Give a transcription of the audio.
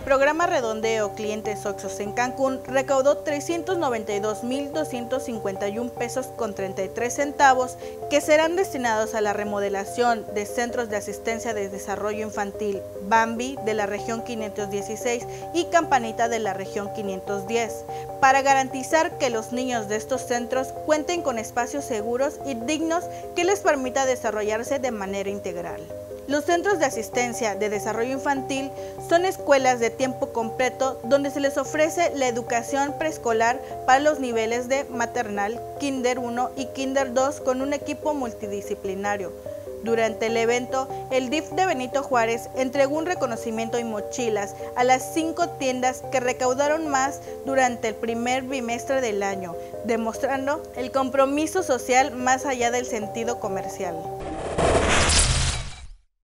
programa Redondeo Clientes Oxos en Cancún recaudó 392.251 pesos con 33 centavos que serán destinados a la remodelación de centros de asistencia de desarrollo infantil Bambi de la región 516 y Campanita de la región 510 para garantizar que los niños de estos centros cuenten con espacios seguros y dignos que les permita desarrollarse de manera integral. Los centros de asistencia de desarrollo infantil son escuelas de tiempo completo donde se les ofrece la educación preescolar para los niveles de maternal, kinder 1 y kinder 2 con un equipo multidisciplinario. Durante el evento, el DIF de Benito Juárez entregó un reconocimiento y mochilas a las cinco tiendas que recaudaron más durante el primer bimestre del año, demostrando el compromiso social más allá del sentido comercial.